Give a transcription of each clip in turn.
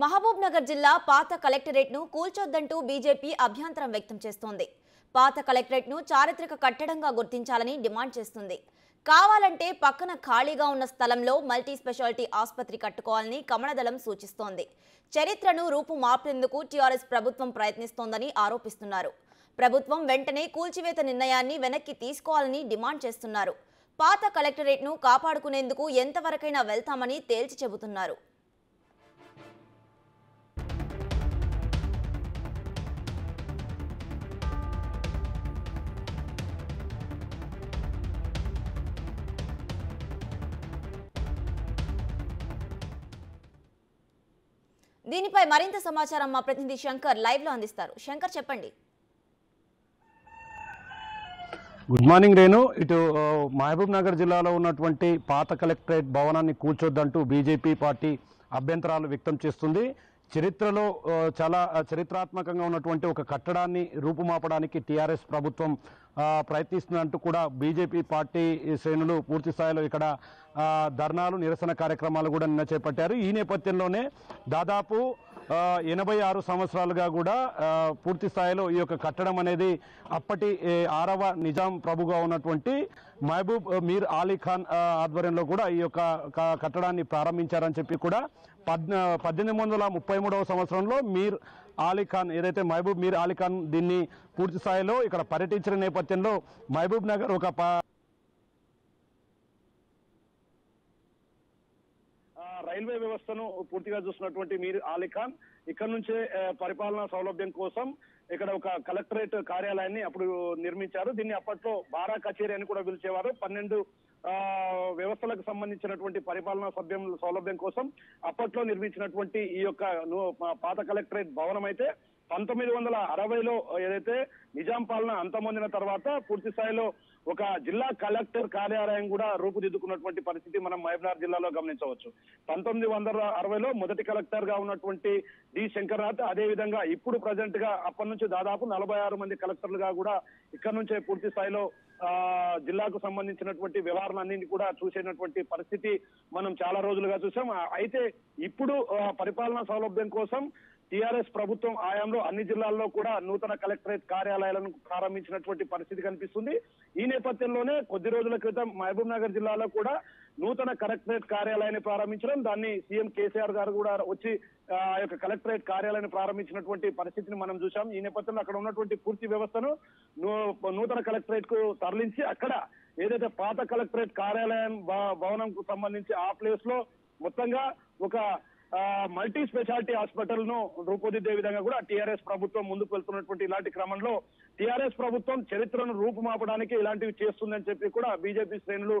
మహబూబ్ నగర్ జిల్లా పాత కలెక్టరేట్ను కూల్చొద్దంటూ బీజేపీ అభ్యంతరం వ్యక్తం చేస్తోంది. పాత కలెక్టరేట్ను చారిత్రక కట్టడంగా గుర్తించాలని డిమాండ్ చేస్తుంది. కావాలంటే పక్కన ఖాళీగా ఉన్న స్థలంలో మల్టీ స్పెషాలిటీ ఆసుపత్రి కట్టుకోవాలని కమలదళం సూచిస్తోంది. చరిత్రను రూపు మార్పేందుకు టీఆర్ఎస్ ప్రభుత్వం ప్రయత్నిస్తోందని ఆరోపిస్తున్నారు. ప్రభుత్వం వెంటనే కూల్చివేత నిర్ణయాన్ని వెనక్కి తీసుకోవాలని డిమాండ్ చేస్తున్నారు. పాత కలెక్టరేట్ను కాపాడుకునేందుకు ఎంతవరకైనా వెళ్తామని తేల్చి చెబుతున్నారు. దీనిపై మరింత సమాచారం మా ప్రతినిధి శంకర్ లైవ్లో అందిస్తారు. శంకర్ చెప్పండి. గుడ్ మార్నింగ్ రేణు ఇటు మహబూబ్ నగర్ జిల్లాలో ఉన్నటువంటి పాత కలెక్టరేట్ భవనాన్ని కూల్చొద్దంటూ బీజేపీ పార్టీ అభ్యంతరాలు వ్యక్తం చేస్తుంది. చరిత్రలో చాలా చరిత్రాత్మకంగా ఉన్నటువంటి ఒక కట్టడాన్ని రూపుమాపడానికి టీఆర్ఎస్ ప్రభుత్వం ఆ, ప్రయత్నిస్తుందంటూ కూడా బీజేపీ పార్టీ శ్రేణులు పూర్తి స్థాయిలో ఇక్కడ ధర్నాలు నిరసన కార్యక్రమాలు కూడా నిన్న చేపట్టారు. ఈ నేపథ్యంలోనే దాదాపు ఎనభై ఆరు సంవత్సరాలుగా కూడా పూర్తి స్థాయిలో ఈ యొక్క కట్టడం అనేది అప్పటి ఆరవ నిజాం ప్రభుగా ఉన్నటువంటి మహబూబ్ మీర్ అలీ ఖాన్ ఆధ్వర్యంలో కూడా ఈ యొక్క కట్టడాన్ని ప్రారంభించారని చెప్పి కూడా పద్ పద్దెనిమిది వందల ముప్పై మూడవ సంవత్సరంలో మీర్ అలీ ఖాన్ ఏదైతే మహబూబ్ మీర్ అలీ ఖాన్ దీన్ని పూర్తి స్థాయిలో ఇక్కడ పర్యటించిన నేపథ్యంలో మహబూబ్ నగర్ ఒక ప- ఆ, రైల్వే వ్యవస్థను పూర్తిగా చూసినటువంటి మీరు ఆలిఖాన్. ఇక్కడ నుంచే పరిపాలనా సౌలభ్యం కోసం ఇక్కడ ఒక కలెక్టరేట్ కార్యాలయాన్ని అప్పుడు నిర్మించారు. దీన్ని అప్పట్లో బారా కచేరీ అని కూడా పిలిచేవారు. పన్నెండు వ్యవస్థలకు సంబంధించినటువంటి పరిపాలనా సభ్యం సౌలభ్యం కోసం అప్పట్లో నిర్మించినటువంటి ఈ యొక్క పాత కలెక్టరేట్ భవనం అయితే పంతొమ్మిది వందల అరవైలో ఏదైతే నిజాం పాలన అంతమొందిన తర్వాత పూర్తి స్థాయిలో ఒక జిల్లా కలెక్టర్ కార్యాలయం కూడా రూపుదిద్దుకున్నటువంటి పరిస్థితి మనం మహబూబ్నగర్ జిల్లాలో గమనించవచ్చు. పంతొమ్మిది వందల అరవైలో మొదటి కలెక్టర్గా ఉన్నటువంటి డి శంకర్నాథ్ అదేవిధంగా ఇప్పుడు ప్రజెంట్గా అప్పటి నుంచి దాదాపు నలభై ఆరు మంది కలెక్టర్లుగా కూడా ఇక్కడ నుంచే పూర్తి స్థాయిలో జిల్లాకు సంబంధించినటువంటి వ్యవహారాలన్నింటి కూడా చూసేటటువంటి పరిస్థితి మనం చాలా రోజులుగా చూసాం. అయితే ఇప్పుడు పరిపాలనా సౌలభ్యం కోసం టిఆర్ఎస్ ప్రభుత్వం ఆయాంలో అన్ని జిల్లాల్లో కూడా నూతన కలెక్టరేట్ కార్యాలయాలను ప్రారంభించినటువంటి పరిస్థితి కనిపిస్తుంది. ఈ నేపథ్యంలోనే కొద్ది రోజుల క్రితం మహబూబ్ నగర్ జిల్లాలో కూడా నూతన కలెక్టరేట్ కార్యాలయాన్ని ప్రారంభించడం దాన్ని సీఎం కేసీఆర్ గారు కూడా వచ్చి ఆ యొక్క కలెక్టరేట్ కార్యాలయాన్ని ప్రారంభించినటువంటి పరిస్థితిని మనం చూసాం ఈ నేపథ్యంలో అక్కడ ఉన్నటువంటి పూర్తి వ్యవస్థను నూ- నూతన కలెక్టరేట్కు తరలించి అక్కడ ఏదైతే పాత కలెక్టరేట్ కార్యాలయం భ- భవనంకు సంబంధించి ఆ ప్లేస్లో మొత్తంగా ఒక మల్టీ స్పెషాలిటీ హాస్పిటల్ను రూపుదిద్దే విధంగా కూడా టీఆర్ఎస్ ప్రభుత్వం ముందుకు వెళ్తున్నటువంటి ఇలాంటి క్రమంలో టీఆర్ఎస్ ప్రభుత్వం చరిత్రను రూపుమాపడానికి ఇలాంటివి చేస్తుందని చెప్పి కూడా బీజేపీ శ్రేణులు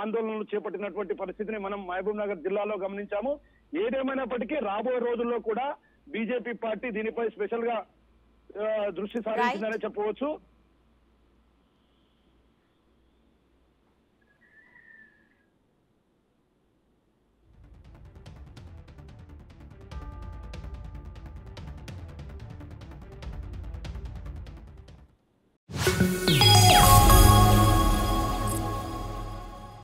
ఆందోళనలు చేపట్టినటువంటి పరిస్థితిని మనం మహబూబ్ నగర్ జిల్లాలో గమనించాము. ఏదేమైనప్పటికీ రాబోయే రోజుల్లో కూడా బీజేపీ పార్టీ దీనిపై స్పెషల్గా దృష్టి సారించిందనే చెప్పవచ్చు.